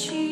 cheese.